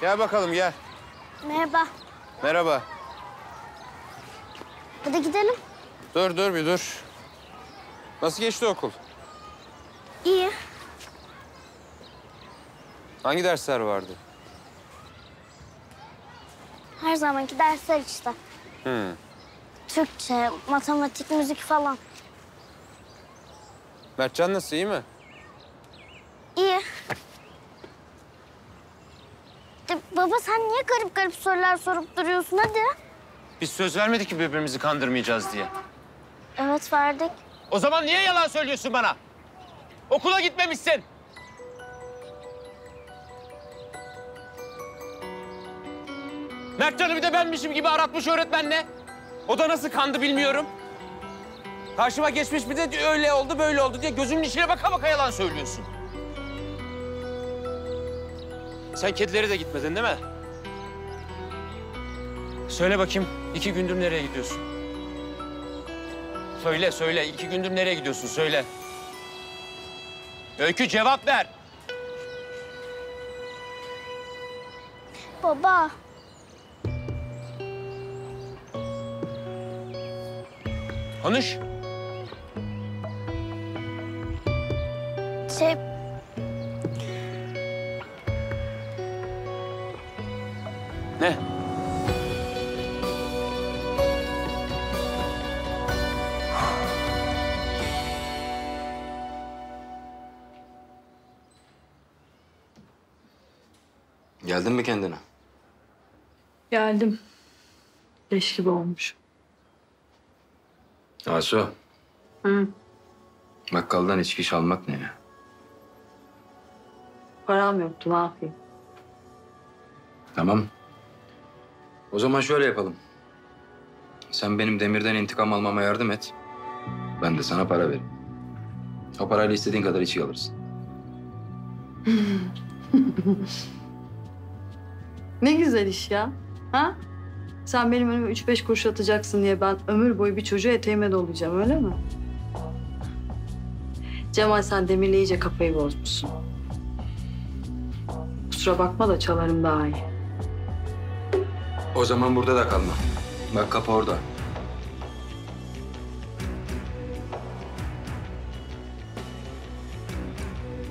Gel bakalım gel. Merhaba. Merhaba. Hadi gidelim. Dur dur bir dur. Nasıl geçti okul? İyi. Hangi dersler vardı? Her zamanki dersler işte. Hı. Türkçe, matematik, müzik falan. Mertcan nasıl iyi mi? İyi. De, baba sen niye garip garip sorular sorup duruyorsun hadi. Biz söz vermedik ki birbirimizi kandırmayacağız diye. Evet verdik. O zaman niye yalan söylüyorsun bana? Okula gitmemişsin. Mertcan'ı bir de benmişim gibi aratmış öğretmenle. O da nasıl kandı bilmiyorum. Karşıma geçmiş bir de öyle oldu böyle oldu diye gözümün içine baka baka yalan söylüyorsun. Sen kedileri de gitmedin değil mi? Söyle bakayım iki gündür nereye gidiyorsun? Söyle söyle iki gündür nereye gidiyorsun söyle. Öykü cevap ver. Baba. Konuş. Şey Geldin mi kendine? Geldim. Leş gibi olmuş. Asu. Hı. Bakkaldan içki çalmak ne ya? Param yoktu ne yapayım? Tamam. O zaman şöyle yapalım. Sen benim demirden intikam almama yardım et. Ben de sana para veririm. O parayla istediğin kadar içki alırsın. Ne güzel iş ya. Ha? Sen benim önüme üç beş kuruş atacaksın diye ben ömür boyu bir çocuğu eteğime dolayacağım öyle mi? Cemal sen Demir'le iyice kafayı bozmuşsun. Kusura bakma da çalarım daha iyi. O zaman burada da kalma. Bak kapı orada.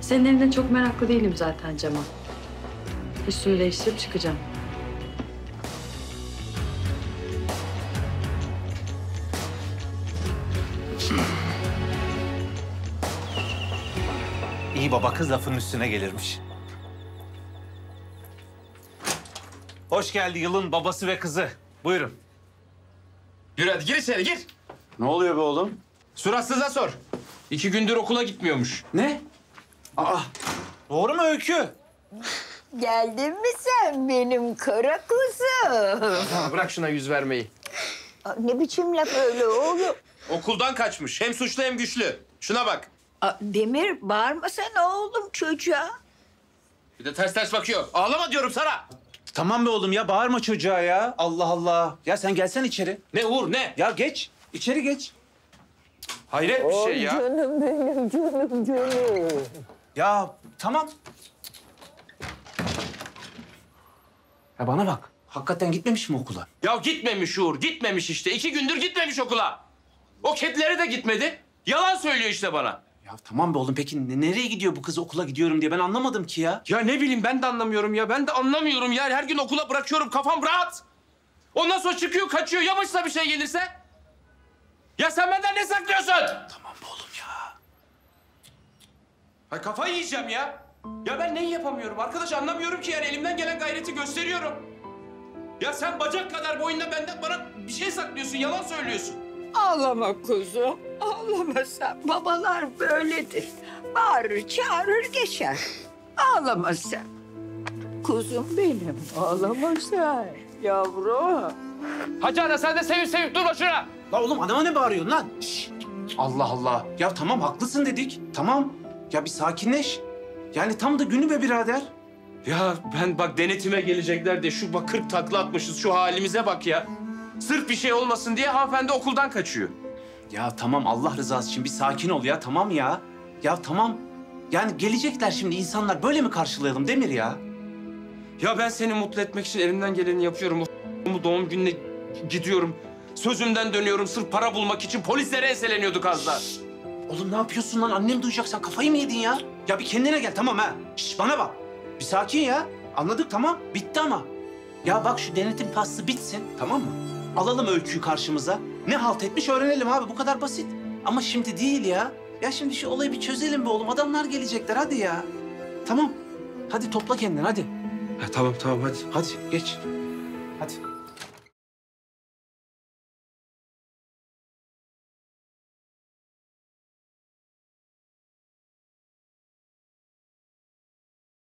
Senin evine çok meraklı değilim zaten Cemal. Üstümü değiştirip çıkacağım. İyi baba kız lafın üstüne gelirmiş. Hoş geldi yılın babası ve kızı. Buyurun. Yürü hadi gir içeri gir. Ne oluyor be oğlum? Suratsıza sor. İki gündür okula gitmiyormuş. Ne? Aa, doğru mu Öykü? Geldin mi sen benim kara kuzum? Ha, bırak şuna yüz vermeyi. Aa, Ne biçim laf öyle oğlum? Okuldan kaçmış. Hem suçlu hem güçlü. Şuna bak. Aa, Demir bağırmasana oğlum çocuğa. Bir de ters ters bakıyor. Ağlama diyorum sana. Tamam be oğlum ya bağırma çocuğa ya. Allah Allah. Ya sen gelsen içeri. Ne Uğur ne? Ya geç. İçeri geç. Hayret bir şey ya. Canım benim canım canım. Ya tamam. Ya bana bak. Hakikaten gitmemiş mi okula? Ya gitmemiş Uğur. Gitmemiş işte. İki gündür gitmemiş okula. O kedileri de gitmedi. Yalan söylüyor işte bana. Ya tamam be oğlum peki ne- nereye gidiyor bu kız okula gidiyorum diye ben anlamadım ki ya. Ya ne bileyim ben de anlamıyorum ya. Ben de anlamıyorum ya. Her gün okula bırakıyorum. Kafam rahat. Ondan sonra çıkıyor, kaçıyor. Ya başına bir şey gelirse? Ya sen benden ne saklıyorsun? Tamam be oğlum ya. Ay kafayı yiyeceğim ya. Ya ben neyi yapamıyorum? Arkadaş anlamıyorum ki yani elimden gelen gayreti gösteriyorum. Ya sen bacak kadar boyunda benden bana bir şey saklıyorsun, yalan söylüyorsun. Ağlama kuzum. Ağlama sen. Babalar böyledir. Bağırır çağırır geçer. Ağlama sen. Kuzum benim. Ağlama sen. Yavrum. Hacı ana sen de sevip sevip durma şuna. La oğlum adama ne bağırıyorsun lan? Şşş. Allah Allah. Ya tamam haklısın dedik. Tamam. Ya bir sakinleş. Yani tam da günü be birader. Ya ben bak denetime gelecekler de şu bak 40 takla atmışız şu halimize bak ya. Sırf bir şey olmasın diye hanımefendi okuldan kaçıyor. Ya tamam Allah rızası için bir sakin ol ya tamam ya. Ya tamam. Yani gelecekler şimdi insanlar böyle mi karşılayalım Demir ya? Ya ben seni mutlu etmek için elimden geleni yapıyorum. O bu doğum gününe gidiyorum. Sözümden dönüyorum sırf para bulmak için. Polislere enseleniyorduk az daha. Oğlum ne yapıyorsun lan? Annem duyacak. Sen kafayı mı yedin ya? Ya bir kendine gel tamam ha. Şş, bana bak. Bir sakin ya. Anladık tamam. Bitti ama. Ya bak şu denetim faslı bitsin tamam mı? Alalım öyküyü karşımıza. Ne halt etmiş öğrenelim abi. Bu kadar basit. Ama şimdi değil ya. Ya şimdi şu olayı bir çözelim be oğlum. Adamlar gelecekler hadi ya. Tamam. Hadi topla kendini hadi. Ha, tamam tamam hadi. Hadi geç. Hadi.